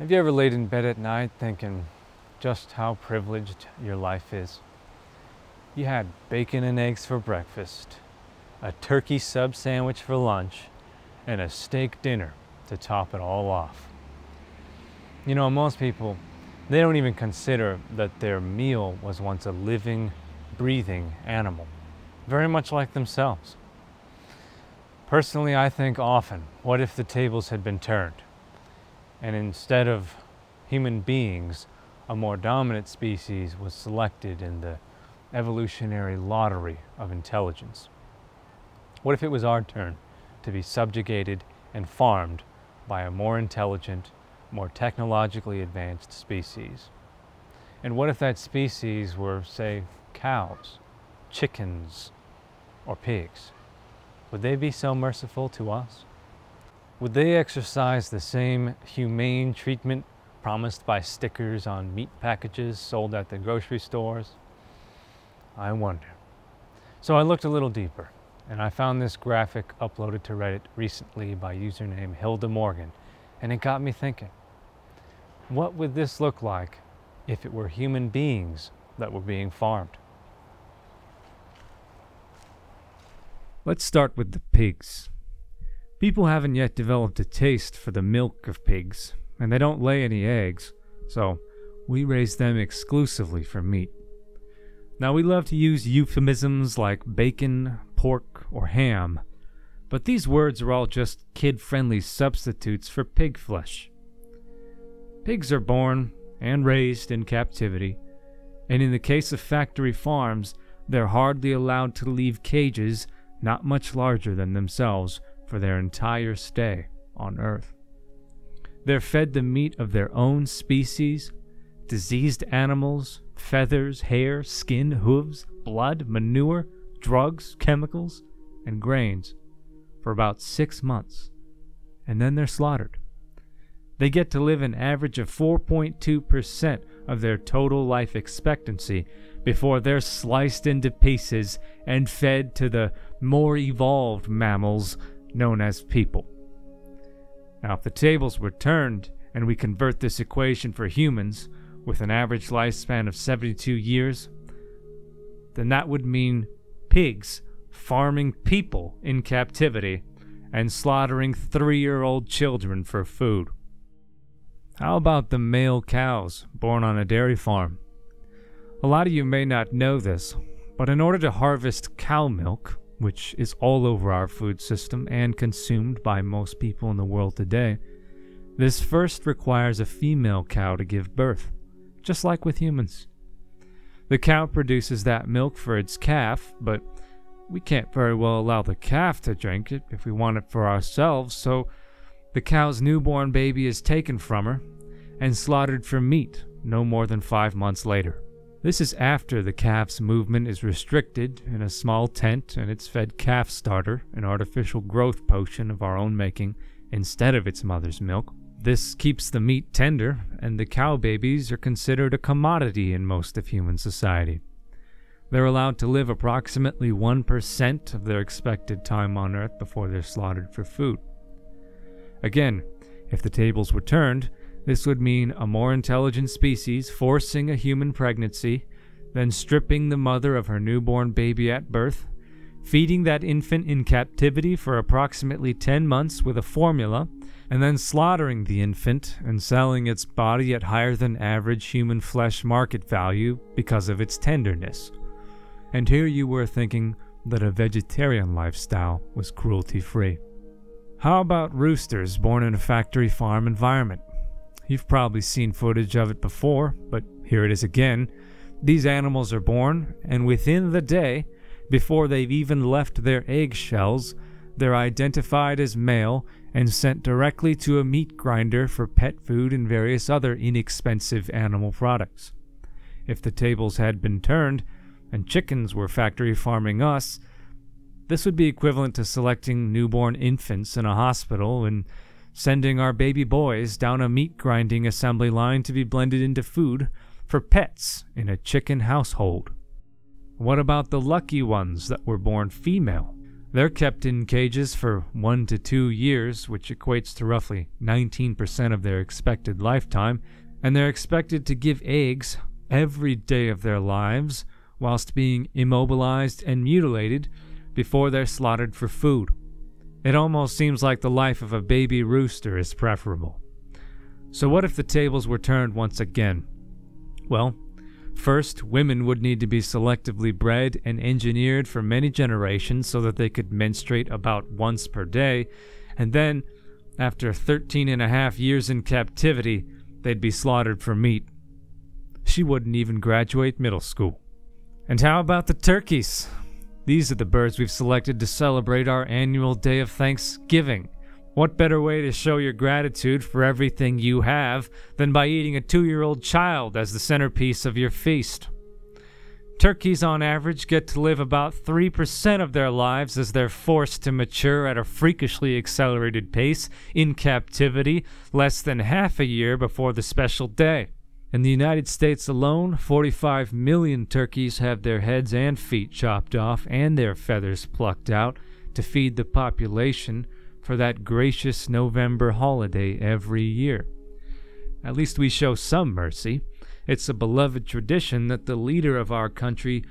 Have you ever laid in bed at night thinking just how privileged your life is? You had bacon and eggs for breakfast, a turkey sub sandwich for lunch, and a steak dinner to top it all off. You know, most people, they don't even consider that their meal was once a living, breathing animal, very much like themselves. Personally, I think often, what if the tables had been turned? And instead of human beings, a more dominant species was selected in the evolutionary lottery of intelligence. What if it was our turn to be subjugated and farmed by a more intelligent, more technologically advanced species? And what if that species were, say, cows, chickens, or pigs? Would they be so merciful to us? Would they exercise the same humane treatment promised by stickers on meat packages sold at the grocery stores? I wonder. So I looked a little deeper and I found this graphic uploaded to Reddit recently by username Hilda Morgan and it got me thinking. What would this look like if it were human beings that were being farmed? Let's start with the pigs. People haven't yet developed a taste for the milk of pigs, and they don't lay any eggs, so we raise them exclusively for meat. Now, we love to use euphemisms like bacon, pork, or ham, but these words are all just kid friendly substitutes for pig flesh. Pigs are born and raised in captivity, and in the case of factory farms, they're hardly allowed to leave cages not much larger than themselves for their entire stay on Earth. They're fed the meat of their own species, diseased animals, feathers, hair, skin, hooves, blood, manure, drugs, chemicals, and grains for about six months, and then they're slaughtered. They get to live an average of 4.2% of their total life expectancy before they're sliced into pieces and fed to the more evolved mammals known as people. Now, if the tables were turned and we convert this equation for humans with an average lifespan of 72 years, then that would mean pigs farming people in captivity and slaughtering three year old children for food. How about the male cows born on a dairy farm? A lot of you may not know this, but in order to harvest cow milk, which is all over our food system and consumed by most people in the world today, this first requires a female cow to give birth, just like with humans. The cow produces that milk for its calf, but we can't very well allow the calf to drink it if we want it for ourselves, so the cow's newborn baby is taken from her and slaughtered for meat no more than five months later. This is after the calf's movement is restricted in a small tent and it's fed calf starter, an artificial growth potion of our own making, instead of its mother's milk. This keeps the meat tender, and the cow babies are considered a commodity in most of human society. They're allowed to live approximately 1% of their expected time on Earth before they're slaughtered for food. Again, if the tables were turned, this would mean a more intelligent species forcing a human pregnancy, then stripping the mother of her newborn baby at birth, feeding that infant in captivity for approximately 10 months with a formula, and then slaughtering the infant and selling its body at higher than average human flesh market value because of its tenderness. And here you were thinking that a vegetarian lifestyle was cruelty free. How about roosters born in a factory farm environment? You've probably seen footage of it before, but here it is again. These animals are born, and within the day, before they've even left their eggshells, they're identified as male and sent directly to a meat grinder for pet food and various other inexpensive animal products. If the tables had been turned, and chickens were factory farming us, this would be equivalent to selecting newborn infants in a hospital and sending our baby boys down a meat grinding assembly line to be blended into food for pets in a chicken household. What about the lucky ones that were born female? They're kept in cages for one to two years, which equates to roughly 19% of their expected lifetime, and they're expected to give eggs every day of their lives whilst being immobilized and mutilated before they're slaughtered for food. It almost seems like the life of a baby rooster is preferable. So, what if the tables were turned once again? Well, first, women would need to be selectively bred and engineered for many generations so that they could menstruate about once per day, and then, after 13 and a half years in captivity, they'd be slaughtered for meat. She wouldn't even graduate middle school. And how about the turkeys? These are the birds we've selected to celebrate our annual day of Thanksgiving. What better way to show your gratitude for everything you have than by eating a two year old child as the centerpiece of your feast? Turkeys, on average, get to live about 3% of their lives as they're forced to mature at a freakishly accelerated pace in captivity, less than half a year before the special day. In the United States alone, 45 million turkeys have their heads and feet chopped off and their feathers plucked out to feed the population for that gracious November holiday every year. At least we show some mercy. It's a beloved tradition that the leader of our country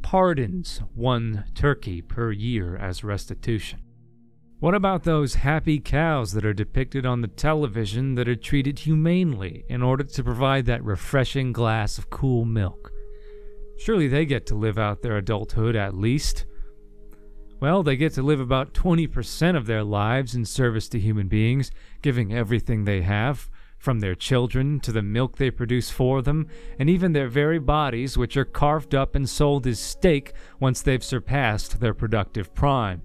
pardons one turkey per year as restitution. What about those happy cows that are depicted on the television that are treated humanely in order to provide that refreshing glass of cool milk? Surely they get to live out their adulthood at least. Well, they get to live about 20% of their lives in service to human beings, giving everything they have, from their children to the milk they produce for them, and even their very bodies, which are carved up and sold as steak once they've surpassed their productive prime.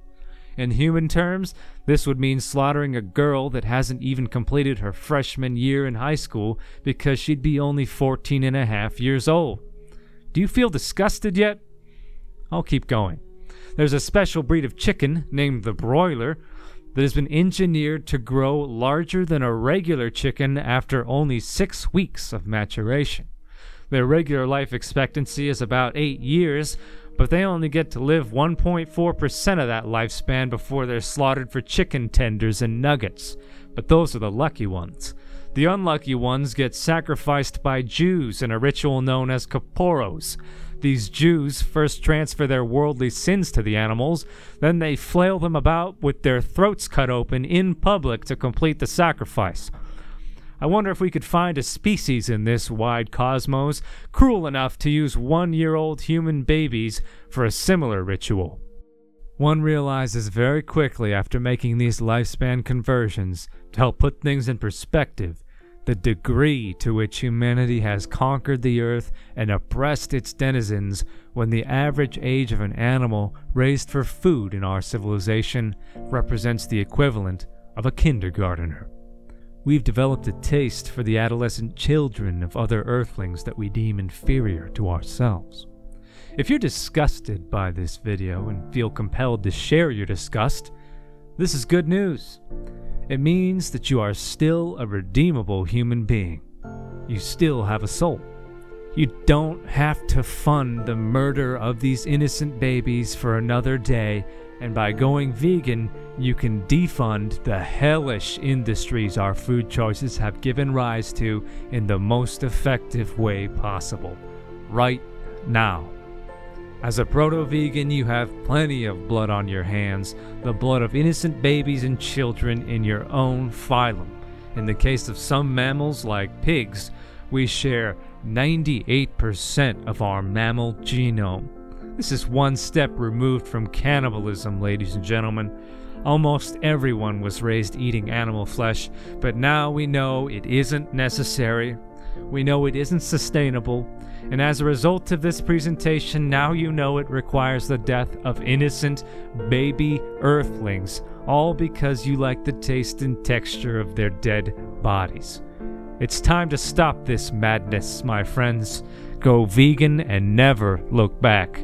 In human terms, this would mean slaughtering a girl that hasn't even completed her freshman year in high school because she'd be only 14 and a half years old. Do you feel disgusted yet? I'll keep going. There's a special breed of chicken named the broiler that has been engineered to grow larger than a regular chicken after only six weeks of maturation. Their regular life expectancy is about eight years, but they only get to live 1.4% of that lifespan before they're slaughtered for chicken tenders and nuggets. But those are the lucky ones. The unlucky ones get sacrificed by Jews in a ritual known as kapporos. These Jews first transfer their worldly sins to the animals, then they flail them about with their throats cut open in public to complete the sacrifice. I wonder if we could find a species in this wide cosmos cruel enough to use one year old human babies for a similar ritual. One realizes very quickly after making these lifespan conversions, to help put things in perspective, the degree to which humanity has conquered the earth and oppressed its denizens when the average age of an animal raised for food in our civilization represents the equivalent of a kindergartner. We've developed a taste for the adolescent children of other earthlings that we deem inferior to ourselves. If you're disgusted by this video and feel compelled to share your disgust, this is good news. It means that you are still a redeemable human being. You still have a soul. You don't have to fund the murder of these innocent babies for another day and by going vegan, you can defund the hellish industries our food choices have given rise to in the most effective way possible. Right now. As a proto vegan, you have plenty of blood on your hands, the blood of innocent babies and children in your own phylum. In the case of some mammals, like pigs, we share 98% of our mammal genome. This is one step removed from cannibalism, ladies and gentlemen. Almost everyone was raised eating animal flesh, but now we know it isn't necessary. We know it isn't sustainable, and as a result of this presentation, now you know it requires the death of innocent baby earthlings, all because you like the taste and texture of their dead bodies. It's time to stop this madness, my friends. Go vegan and never look back.